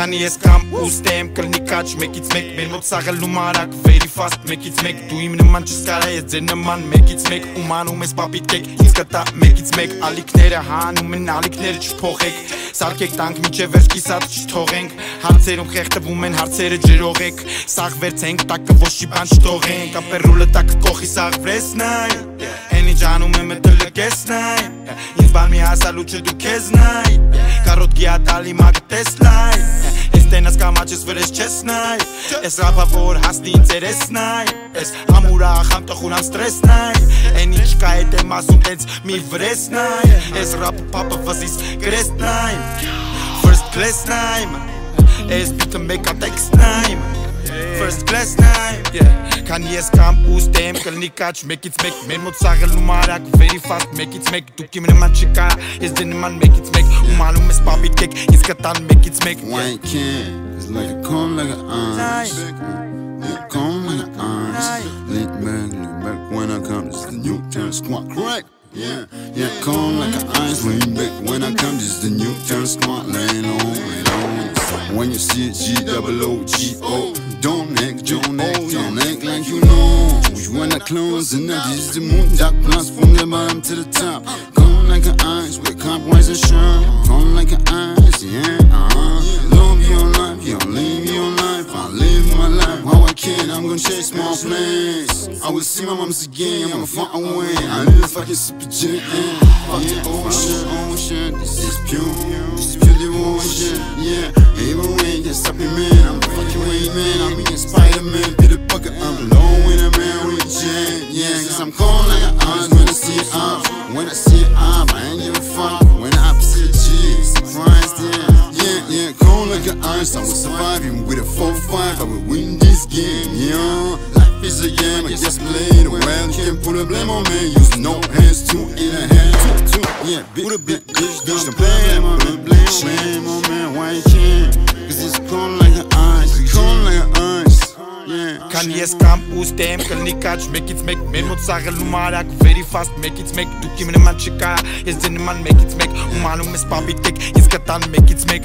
Քանի ես կամ ուստեմ կլնի կաչ մեկից մեկ Մեր մոտ սաղելնում արակ very fast մեկից մեկ Դու իմ նման չես կարա ես ձեր նման մեկից մեկ Ում անում ես պապիտ կեկ ինձ կտա մեկից մեկ Ալիքները հանում են ալիքները չփոխեք Սարքեք տանք միջև վերջ կիսատ չթողենք Հարցերում խեղտվում են հարցերը ջրողեք Սաղ վերցենք տակը ոչ չի բան չթողենք Ապերուլը տակը կողի սաղ վրեսնայ Էնի ջանում եմ էտը լկեսնայ Ինձ մի հասալու չէ դու քեզնայ Կարոտկի ատալի մագ տեսնայ Ես տենաս կամաչես վրես չես նայ Ես ռապա որ հասնի ինձերես նայ Ես համուրա ախամ տխունան ստրես նայ Են ինչ կա էտ եմ ասում տենց մի վրես նայ Ես ռապը պապը վզիս գրես նայ First class նայ Ես բիտը մեկա տեքս նայ First class նայ Քան ես կամ ուստեմ կլնի կաչ մեկից մեկ Մեր մոտ սաղելում արակ very fast մեկից մեկ Դուք իմ նման չկա ես դե նման մեկից մեկ Ում անում ես պապիտ կեք ինձ կտան մեկից մեկ White can, it's like a comb like an orange. Yeah, comb like an orange. Lean back, lean back when I come, just the new turn squat crack. Yeah, yeah, comb like an ice. Lean back when I come, just the new turn squat. Laying on, laying on. When you see it, G double O G O. Don't act, don't act, don't act clones and is the moon. Dark plus from the bottom to the top. Come like an ice, with compromise and shine. Come like an ice, yeah. Uh-huh. Love your life, you live your life. I live my life how I can. I'm gonna chase my plans. I will see my moms again. I'm gonna far away. I live fucking super jet. Fuck the ocean. This is pure, this is pure devotion. times. I will survive even with a 4-5. I will win this game, yeah. Life is a game, I just played well. You can't put a blame on me. Use no hands, two in a hand. Two, two, yeah. Put a big bitch, don't blame on me. Blame on me, why you can't? Cause it's cold like an ice. It's cold like an ice. Yeah. Kan yes kam ustem, kan ni kaç make it make Men mozzarella er lumarak, very fast make it make Duki mine man chikara, yes dene man make it make Umanum es papi tek, yes katan make it make